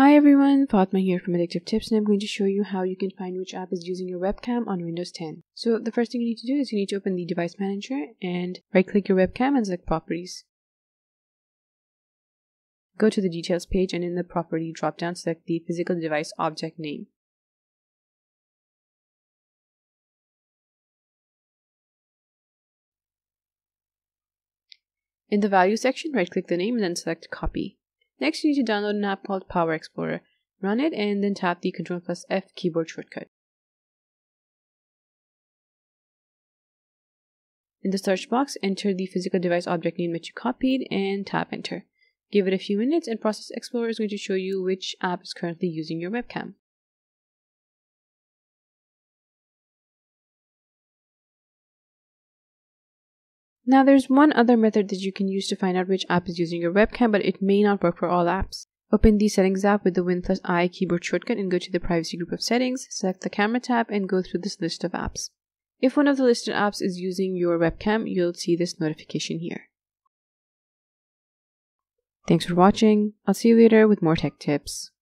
Hi everyone, Fatma here from Addictive Tips and I'm going to show you how you can find which app is using your webcam on Windows 10. So the first thing you need to do is you need to open the device manager and right click your webcam and select properties. Go to the details page and in the property drop down select the physical device object name. In the value section, right click the name and then select copy. Next, you need to download an app called Process Explorer. Run it and then tap the Ctrl plus F keyboard shortcut. In the search box, enter the physical device object name that you copied and tap enter. Give it a few minutes and Process Explorer is going to show you which app is currently using your webcam. Now there's one other method that you can use to find out which app is using your webcam, but it may not work for all apps. Open the Settings app with the Win plus I keyboard shortcut and go to the Privacy group of settings, select the Camera tab, and go through this list of apps. If one of the listed apps is using your webcam, you'll see this notification here. Thanks for watching. I'll see you later with more tech tips.